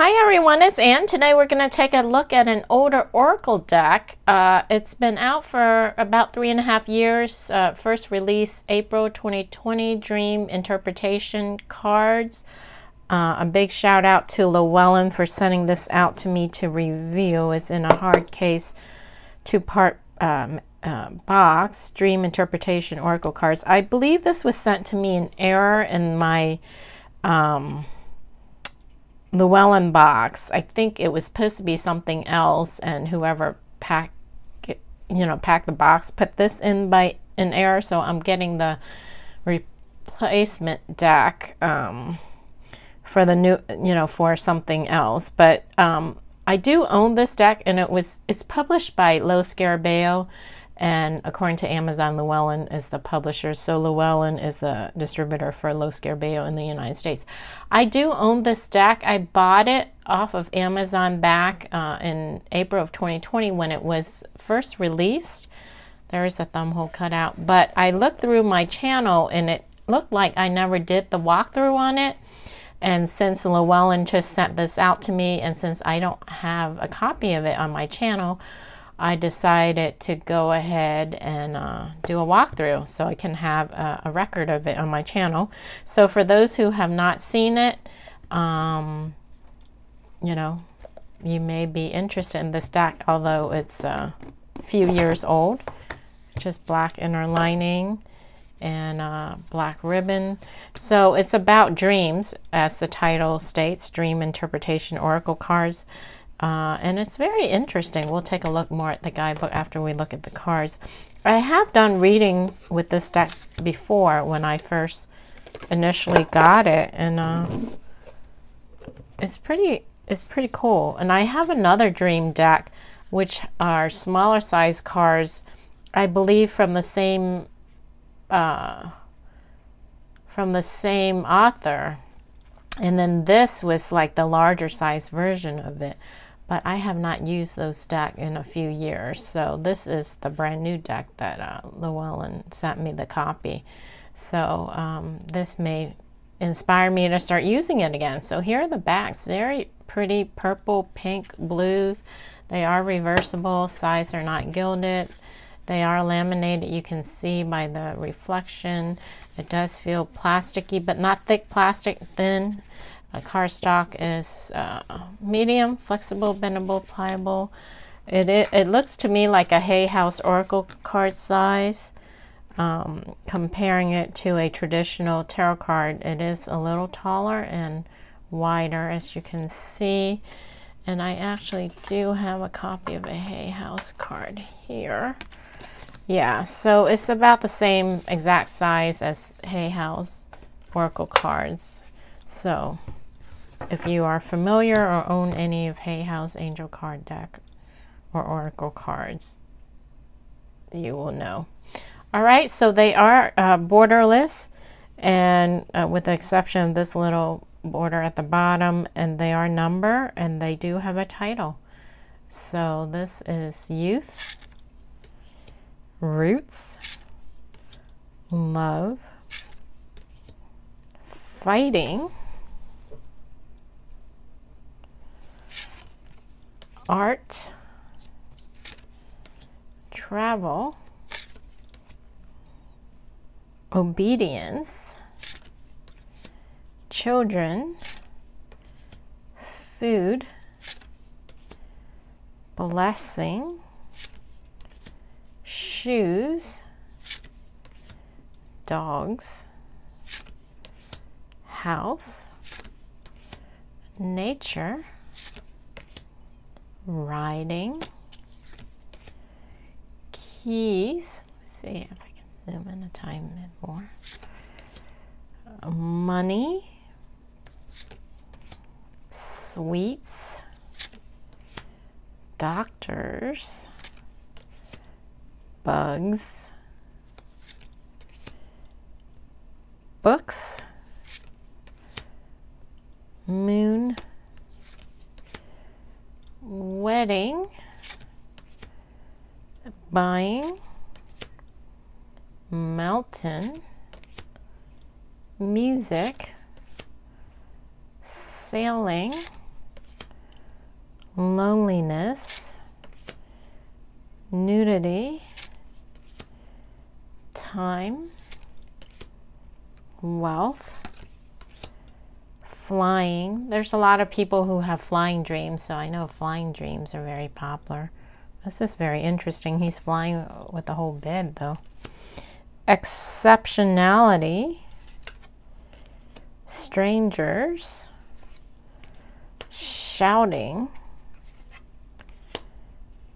Hi everyone, it's Anne. Today we're going to take a look at an older Oracle deck. Uh, it's been out for about three and a half years. Uh, first release April 2020, Dream Interpretation Cards. Uh, a big shout out to Llewellyn for sending this out to me to review. It's in a hard case two-part um, uh, box, Dream Interpretation Oracle Cards. I believe this was sent to me in error in my... Um, Llewellyn box. I think it was supposed to be something else, and whoever packed you know, packed the box put this in by an error. So I'm getting the replacement deck um, for the new, you know, for something else. But um, I do own this deck, and it was it's published by Los Scarabeo. And according to Amazon, Llewellyn is the publisher. So Llewellyn is the distributor for Los Scarabeo in the United States. I do own this deck. I bought it off of Amazon back uh, in April of 2020 when it was first released. There is a thumb hole cut out. But I looked through my channel and it looked like I never did the walkthrough on it. And since Llewellyn just sent this out to me and since I don't have a copy of it on my channel, I decided to go ahead and uh, do a walkthrough so I can have a, a, record of it on my channel. So for those who have not seen it, um, you know, you may be interested in this deck, although it's a few years old. Just black inner lining and uh, black ribbon. So it's about dreams, as the title states, Dream Interpretation Oracle Cards. Uh, and it's very interesting. We'll take a look more at the guidebook after we look at the cards. I have done readings with this deck before when I first initially got it, and uh, it's pretty it's pretty cool. And I have another dream deck, which are smaller size cards, I believe from the same uh, from the same author. And then this was like the larger size version of it but I have not used those deck in a few years. So this is the brand new deck that uh, Llewellyn sent me the copy. So um, this may inspire me to start using it again. So here are the backs, very pretty purple, pink, blues. They are reversible, sides are not gilded. They are laminated, you can see by the reflection. It does feel plasticky, but not thick plastic, thin. A cardstock is uh, medium, flexible, bendable, pliable. It, it, it, looks to me like a Hay House Oracle card size. Um, comparing it to a traditional tarot card, it is a little taller and wider as you can see. And I actually do have a copy of a Hay House card here. Yeah, so it's about the same exact size as Hay House Oracle cards. So if you are familiar or own any of Hay House Angel card deck or Oracle cards, you will know. All right, so they are uh, borderless and uh, with the exception of this little border at the bottom and they are number and they do have a title. So this is Youth, Roots, Love, Fighting, art, travel, obedience, children, food, blessing, shoes, dogs, house, nature, riding, keys. Let's see if I can zoom in a tiny bit more. Money, sweets, doctors, bugs, books, moon, wedding, buying, mountain, music, sailing, loneliness, nudity, time, wealth, flying. There's a lot of people who have flying dreams, so I know flying dreams are very popular. This is very interesting. He's flying with the whole bed, though. Exceptionality, strangers, shouting,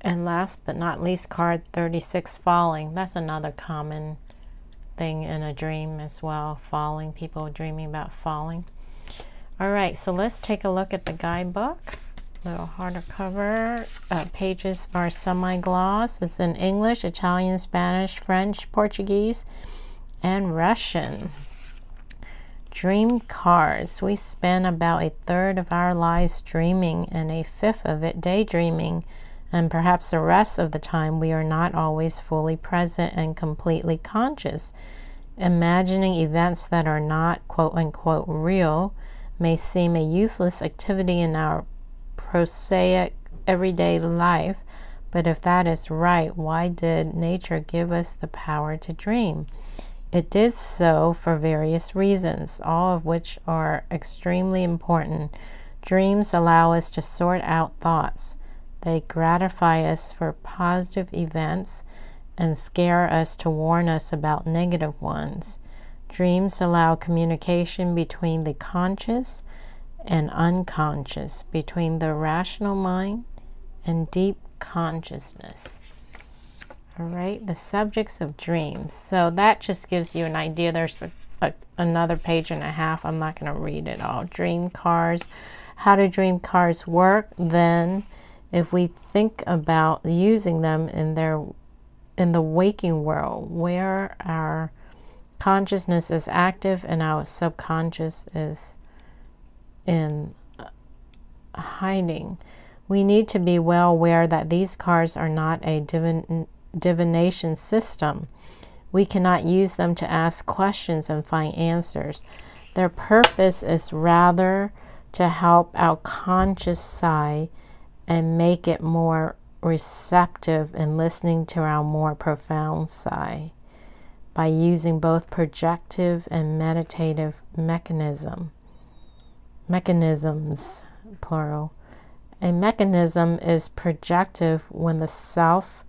and last but not least, card 36, falling. That's another common thing in a dream as well, falling, people dreaming about falling. All right, so let's take a look at the guidebook. Little harder cover. Uh, pages are semi-gloss. It's in English, Italian, Spanish, French, Portuguese, and Russian. Dream cars. We spend about a third of our lives dreaming and a fifth of it daydreaming, and perhaps the rest of the time we are not always fully present and completely conscious. Imagining events that are not quote unquote real may seem a useless activity in our prosaic everyday life, but if that is right, why did nature give us the power to dream? It did so for various reasons, all of which are extremely important. Dreams allow us to sort out thoughts. They gratify us for positive events and scare us to warn us about negative ones. Dreams allow communication between the conscious and unconscious, between the rational mind and deep consciousness. All right, the subjects of dreams. So that just gives you an idea. There's a, a, another page and a half. I'm not going to read it all. Dream cars. How do dream cars work? Then, if we think about using them in their in the waking world, where our consciousness is active and our subconscious is in uh, hiding. We need to be well aware that these cards are not a divin divination system. We cannot use them to ask questions and find answers. Their purpose is rather to help our conscious side and make it more receptive in listening to our more profound side by using both projective and meditative mechanism mechanisms plural. A mechanism is projective when the self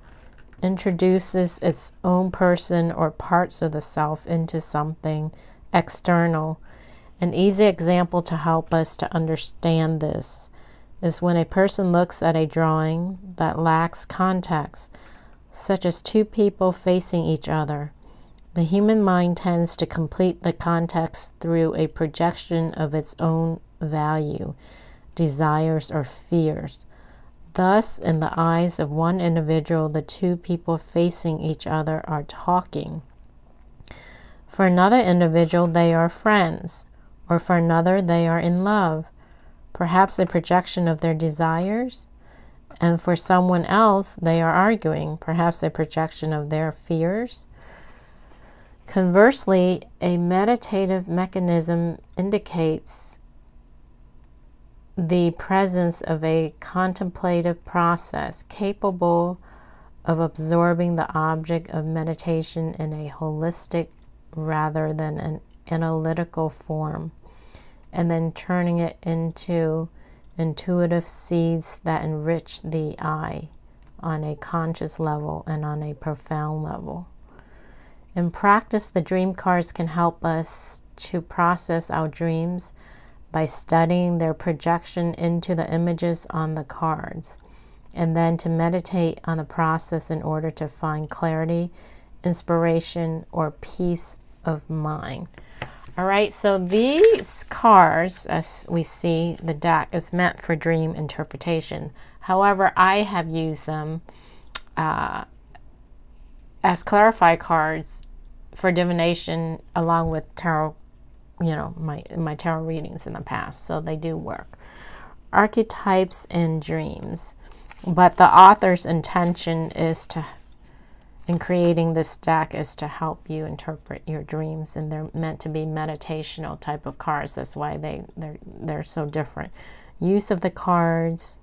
introduces its own person or parts of the self into something external. An easy example to help us to understand this is when a person looks at a drawing that lacks context such as two people facing each other the human mind tends to complete the context through a projection of its own value, desires, or fears. Thus, in the eyes of one individual, the two people facing each other are talking. For another individual, they are friends, or for another, they are in love, perhaps a projection of their desires. And for someone else, they are arguing, perhaps a projection of their fears Conversely, a meditative mechanism indicates the presence of a contemplative process capable of absorbing the object of meditation in a holistic rather than an analytical form, and then turning it into intuitive seeds that enrich the eye on a conscious level and on a profound level. In practice, the dream cards can help us to process our dreams by studying their projection into the images on the cards, and then to meditate on the process in order to find clarity, inspiration, or peace of mind. All right, so these cards, as we see, the deck is meant for dream interpretation. However, I have used them uh, as clarify cards for divination along with tarot, you know, my, my tarot readings in the past. So they do work. Archetypes and dreams. But the author's intention is to, in creating this deck, is to help you interpret your dreams. And they're meant to be meditational type of cards. That's why they, they're, they're so different. Use of the cards,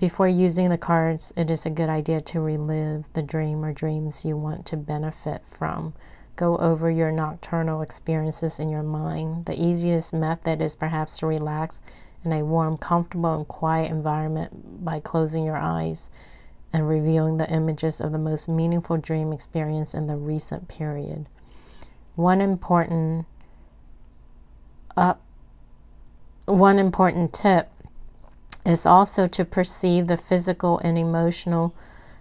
Before using the cards, it is a good idea to relive the dream or dreams you want to benefit from. Go over your nocturnal experiences in your mind. The easiest method is perhaps to relax in a warm, comfortable, and quiet environment by closing your eyes and reviewing the images of the most meaningful dream experience in the recent period. One important up one important tip is also to perceive the physical and emotional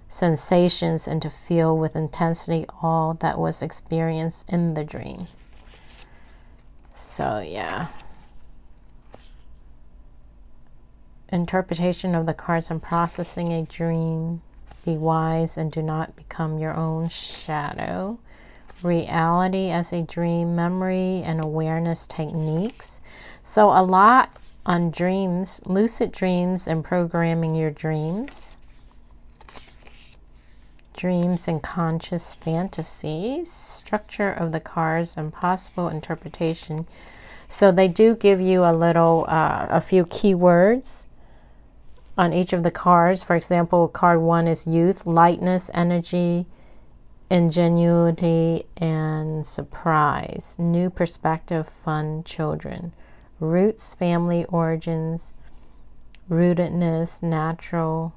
sensations and to feel with intensity all that was experienced in the dream. So, yeah. Interpretation of the cards and processing a dream. Be wise and do not become your own shadow. Reality as a dream, memory and awareness techniques. So, a lot on dreams, lucid dreams, and programming your dreams. Dreams and conscious fantasies, structure of the cards, and possible interpretation. So they do give you a little, uh, a few keywords on each of the cards. For example, card one is youth, lightness, energy, ingenuity, and surprise. New perspective, fun, children roots, family origins, rootedness, natural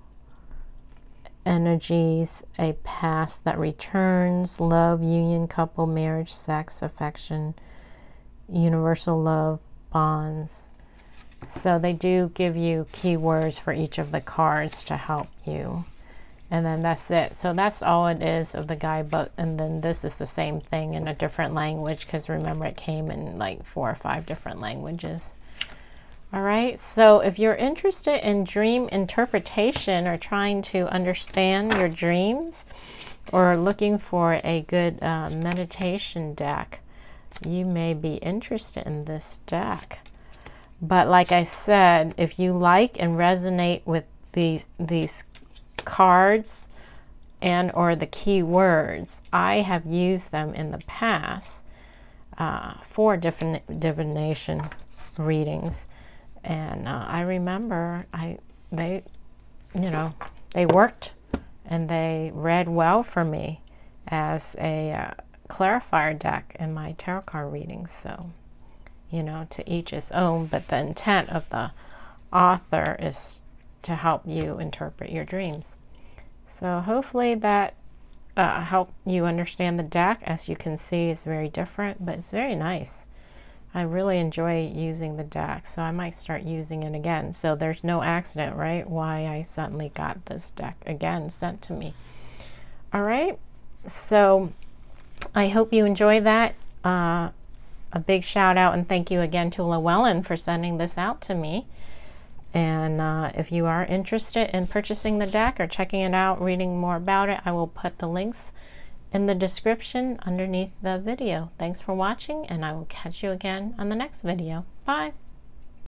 energies, a past that returns, love, union, couple, marriage, sex, affection, universal love, bonds. So they do give you keywords for each of the cards to help you. And then that's it. So that's all it is of the guidebook. And then this is the same thing in a different language because remember it came in like four or five different languages. All right, so if you're interested in dream interpretation or trying to understand your dreams or looking for a good uh, meditation deck, you may be interested in this deck. But like I said, if you like and resonate with these, these cards and or the key words, I have used them in the past uh, for different divination readings, and uh, I remember I they, you know, they worked and they read well for me as a uh, clarifier deck in my tarot card readings. So, you know, to each his own, but the intent of the author is to help you interpret your dreams. So hopefully that uh, helped you understand the deck. As you can see, it's very different, but it's very nice. I really enjoy using the deck, so I might start using it again. So there's no accident, right? Why I suddenly got this deck again sent to me. All right, so I hope you enjoy that. Uh, a big shout out and thank you again to Llewellyn for sending this out to me. And uh, if you are interested in purchasing the deck or checking it out, reading more about it, I will put the links in the description underneath the video. Thanks for watching, and I will catch you again on the next video. Bye!